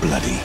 bloody.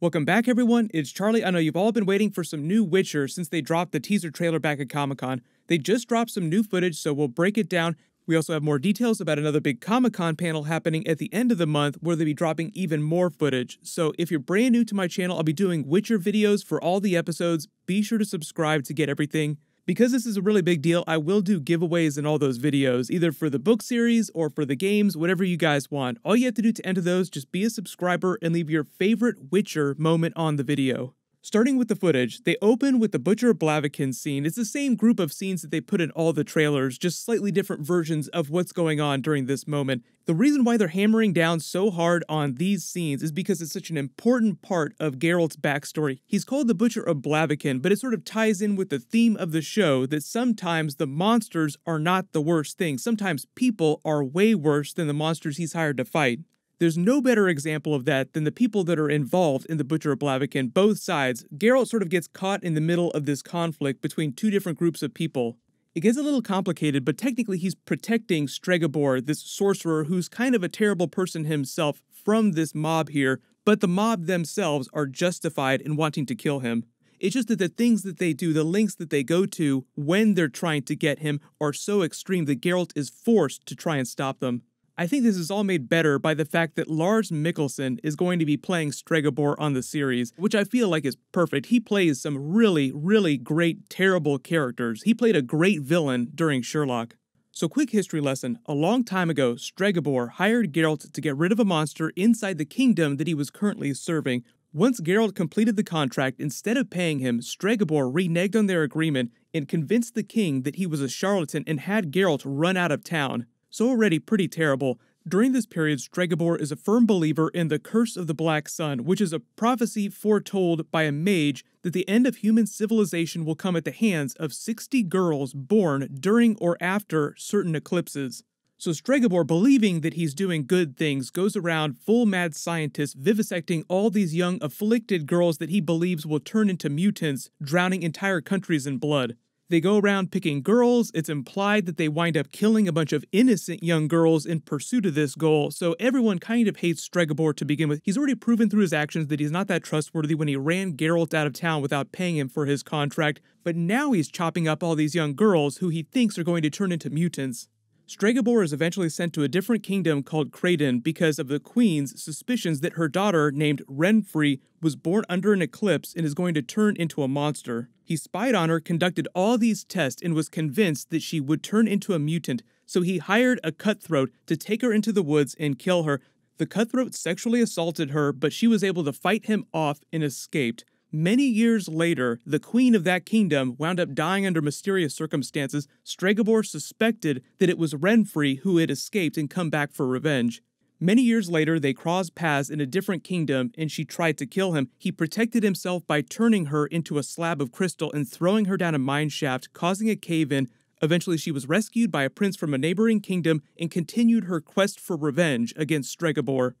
Welcome back, everyone. It's Charlie. I know you've all been waiting for some new Witcher since they dropped the teaser trailer back at Comic Con. They just dropped some new footage, so we'll break it down. We also have more details about another big Comic Con panel happening at the end of the month where they'll be dropping even more footage. So if you're brand new to my channel, I'll be doing Witcher videos for all the episodes. Be sure to subscribe to get everything. Because this is a really big deal, I will do giveaways in all those videos, either for the book series or for the games, whatever you guys want. All you have to do to enter those, just be a subscriber and leave your favorite Witcher moment on the video. Starting with the footage, they open with the Butcher of Blaviken scene. It's the same group of scenes that they put in all the trailers, just slightly different versions of what's going on during this moment. The reason why they're hammering down so hard on these scenes is because it's such an important part of Geralt's backstory. He's called the Butcher of Blaviken, but it sort of ties in with the theme of the show that sometimes the monsters are not the worst thing. Sometimes people are way worse than the monsters he's hired to fight. There's no better example of that than the people that are involved in the Butcher of Blaviken, both sides. Geralt sort of gets caught in the middle of this conflict between two different groups of people. It gets a little complicated, but technically he's protecting Stregobor, this sorcerer who's kind of a terrible person himself, from this mob here, but the mob themselves are justified in wanting to kill him. It's just that the things that they do, the lengths that they go to when they're trying to get him, are so extreme that Geralt is forced to try and stop them. I think this is all made better by the fact that Lars Mikkelsen is going to be playing Stregobor on the series, which I feel like is perfect. He plays some really, really great, terrible characters. He played a great villain during Sherlock. So, quick history lesson. A long time ago, Stregobor hired Geralt to get rid of a monster inside the kingdom that he was currently serving. Once Geralt completed the contract, instead of paying him, Stregobor reneged on their agreement and convinced the king that he was a charlatan and had Geralt run out of town so already pretty terrible. During this period, Stregobor is a firm believer in the Curse of the Black Sun, which is a prophecy foretold by a mage that the end of human civilization will come at the hands of 60 girls born during or after certain eclipses. So Stregobor, believing that he's doing good things, goes around full mad scientist vivisecting all these young afflicted girls that he believes will turn into mutants, drowning entire countries in blood. They go around picking girls. It's implied that they wind up killing a bunch of innocent young girls in pursuit of this goal, so everyone kind of hates Stregobor to begin with. He's already proven through his actions that he's not that trustworthy when he ran Geralt out of town without paying him for his contract, but now he's chopping up all these young girls who he thinks are going to turn into mutants. Stregobor is eventually sent to a different kingdom called Creyden because of the queen's suspicions that her daughter, named Renfri, was born under an eclipse and is going to turn into a monster. He spied on her, conducted all these tests, and was convinced that she would turn into a mutant, so he hired a cutthroat to take her into the woods and kill her. The cutthroat sexually assaulted her, but she was able to fight him off and escaped. Many years later, the queen of that kingdom wound up dying under mysterious circumstances. Stregobor suspected that it was Renfri who had escaped and come back for revenge. Many years later, they crossed paths in a different kingdom and she tried to kill him. He protected himself by turning her into a slab of crystal and throwing her down a mine shaft, causing a cave in. Eventually, she was rescued by a prince from a neighboring kingdom and continued her quest for revenge against Stregobor.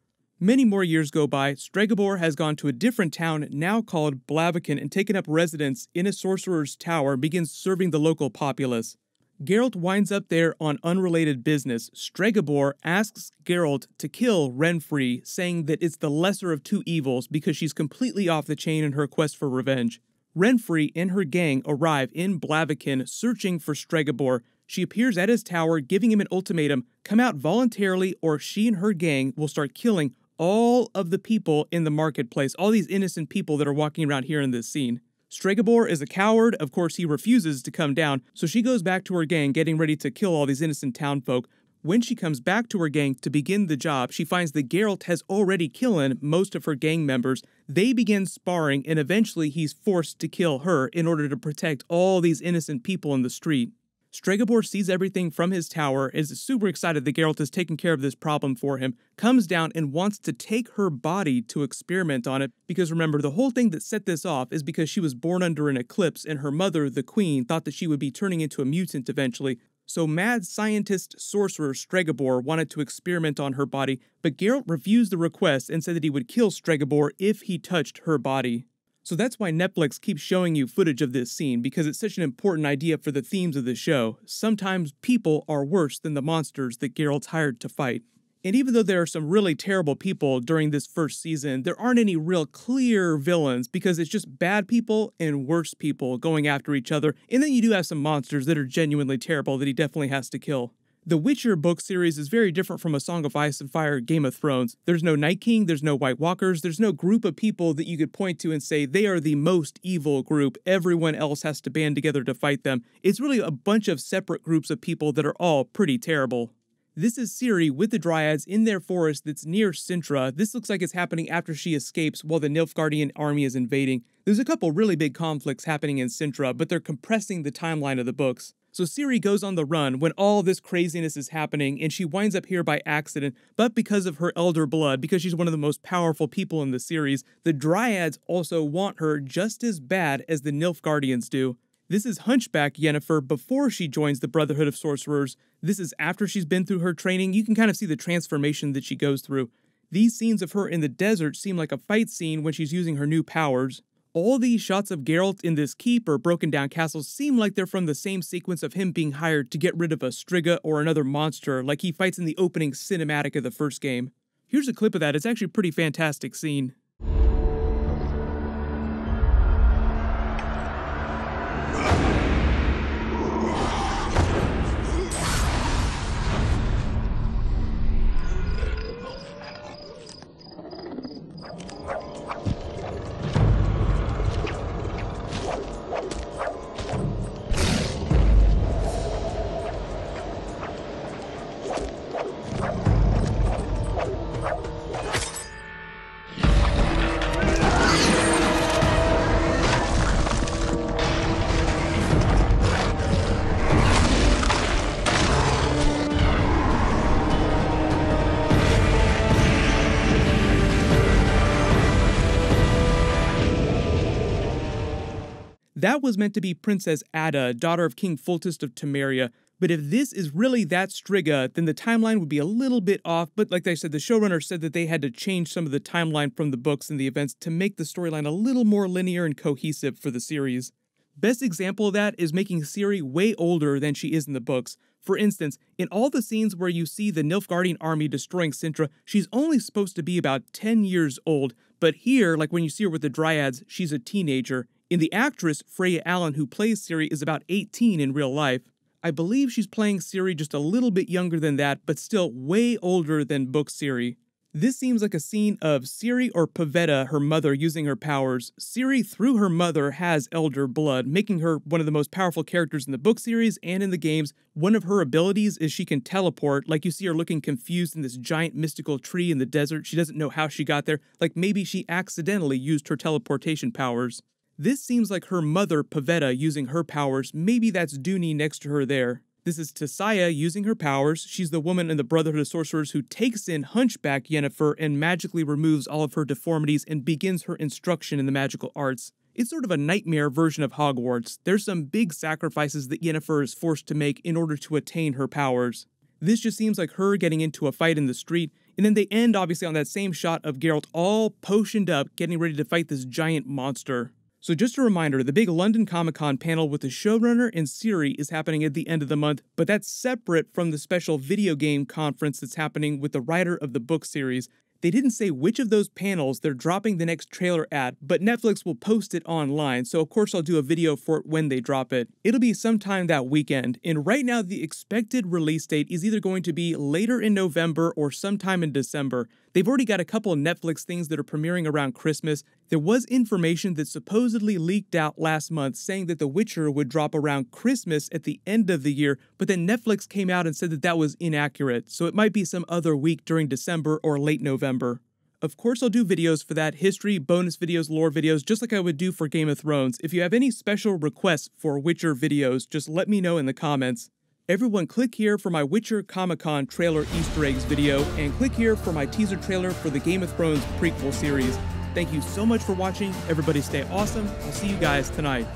Many more years go by, Stregobor has gone to a different town now called Blaviken and taken up residence in a sorcerer's tower and begins serving the local populace. Geralt winds up there on unrelated business. Stregobor asks Geralt to kill Renfri, saying that it's the lesser of two evils because she's completely off the chain in her quest for revenge. Renfri and her gang arrive in Blaviken searching for Stregobor. She appears at his tower, giving him an ultimatum come out voluntarily, or she and her gang will start killing all of the people in the marketplace, all these innocent people that are walking around here in this scene. Stregobor is a coward. Of course, he refuses to come down, so she goes back to her gang, getting ready to kill all these innocent townfolk. When she comes back to her gang to begin the job, she finds that Geralt has already killed most of her gang members. They begin sparring, and eventually he's forced to kill her in order to protect all these innocent people in the street. Stregobor sees everything from his tower, is super excited that Geralt is taking care of this problem for him, comes down and wants to take her body to experiment on it. Because remember, the whole thing that set this off is because she was born under an eclipse and her mother, the queen, thought that she would be turning into a mutant eventually. So mad scientist sorcerer Stregobor wanted to experiment on her body, but Geralt refused the request and said that he would kill Stregobor if he touched her body. So that's why Netflix keeps showing you footage of this scene, because it's such an important idea for the themes of the show. Sometimes people are worse than the monsters that Geralt's hired to fight. And even though there are some really terrible people during this first season, there aren't any real clear villains because it's just bad people and worse people going after each other. And then you do have some monsters that are genuinely terrible that he definitely has to kill. The Witcher book series is very different from A Song of Ice and Fire Game of Thrones. There's no Night King, there's no White Walkers, there's no group of people that you could point to and say they are the most evil group. Everyone else has to band together to fight them. It's really a bunch of separate groups of people that are all pretty terrible. This is Ciri with the Dryads in their forest that's near Cintra. This looks like it's happening after she escapes while the Nilfgaardian army is invading. There's a couple really big conflicts happening in Cintra, but they're compressing the timeline of the books. So Ciri goes on the run when all this craziness is happening, and she winds up here by accident, but because of her elder blood, because she's one of the most powerful people in the series, the Dryads also want her just as bad as the Nilfgaardians do. This is Hunchback Yennefer before she joins the Brotherhood of Sorcerers. This is after she's been through her training. You can kind of see the transformation that she goes through. These scenes of her in the desert seem like a fight scene when she's using her new powers. All these shots of Geralt in this keep or broken down castle seem like they're from the same sequence of him being hired to get rid of a Striga or another monster, like he fights in the opening cinematic of the first game. Here's a clip of that, it's actually a pretty fantastic scene. That was meant to be Princess Ada, daughter of King Foltest of Temeria. But if this is really that Striga, uh, then the timeline would be a little bit off. But like I said, the showrunner said that they had to change some of the timeline from the books and the events to make the storyline a little more linear and cohesive for the series. Best example of that is making Ciri way older than she is in the books. For instance, in all the scenes where you see the Nilfgaardian army destroying Cintra, she's only supposed to be about 10 years old, but here, like when you see her with the Dryads, she's a teenager, in the actress, Freya Allan, who plays Ciri, is about 18 in real life. I believe she's playing Ciri just a little bit younger than that, but still way older than book Ciri. This seems like a scene of Ciri or Pavetta, her mother, using her powers. Ciri, through her mother, has elder blood, making her one of the most powerful characters in the book series and in the games. One of her abilities is she can teleport, like you see her looking confused in this giant mystical tree in the desert. She doesn't know how she got there, like maybe she accidentally used her teleportation powers. This seems like her mother, Pavetta, using her powers. Maybe that's Duny next to her there. This is Tissaia using her powers. She's the woman in the Brotherhood of Sorcerers who takes in Hunchback Yennefer and magically removes all of her deformities and begins her instruction in the magical arts. It's sort of a nightmare version of Hogwarts. There's some big sacrifices that Yennefer is forced to make in order to attain her powers. This just seems like her getting into a fight in the street, and then they end obviously on that same shot of Geralt all potioned up, getting ready to fight this giant monster. So just a reminder, the big London Comic Con panel with the showrunner and Ciri is happening at the end of the month, but that's separate from the special video game conference that's happening with the writer of the book series. They didn't say which of those panels they're dropping the next trailer at, but Netflix will post it online, so of course I'll do a video for it when they drop it. It'll be sometime that weekend, and right now the expected release date is either going to be later in November or sometime in December. They've already got a couple of Netflix things that are premiering around Christmas. There was information that supposedly leaked out last month saying that The Witcher would drop around Christmas at the end of the year, but then Netflix came out and said that that was inaccurate, so it might be some other week during December or late November. Of course, I'll do videos for that history, bonus videos, lore videos, just like I would do for Game of Thrones. If you have any special requests for Witcher videos, just let me know in the comments. Everyone click here for my Witcher Comic Con trailer Easter eggs video, and click here for my teaser trailer for the Game of Thrones prequel series. Thank you so much for watching. Everybody stay awesome. I'll see you guys tonight.